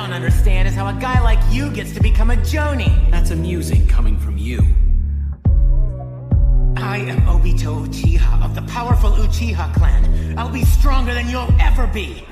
don't understand is how a guy like you gets to become a Jonin. That's amusing coming from you. I am Obito Uchiha of the powerful Uchiha clan. I'll be stronger than you'll ever be.